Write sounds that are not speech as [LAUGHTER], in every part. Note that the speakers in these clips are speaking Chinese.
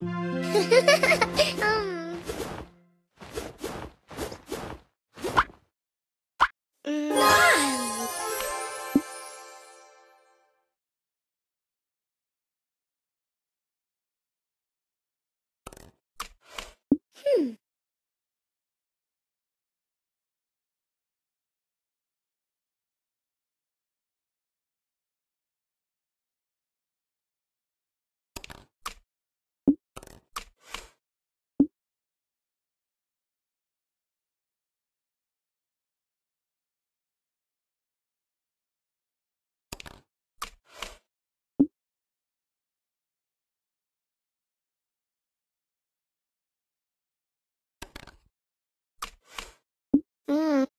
[LAUGHS] 嗯。嗯。哼。嗯。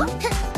Oh.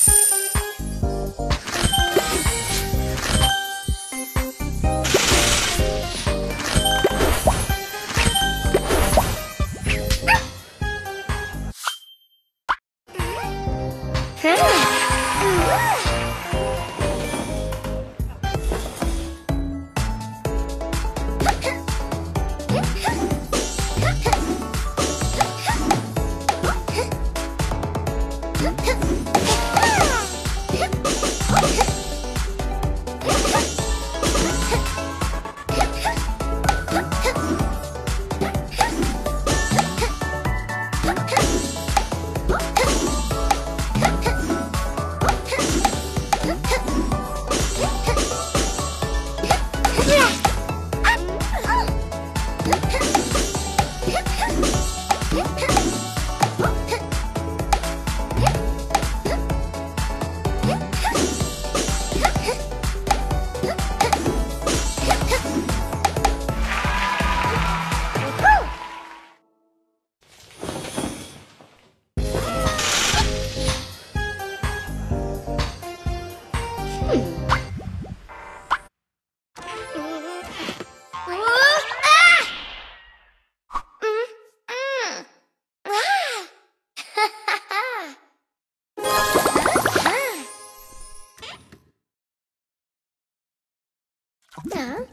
嗯，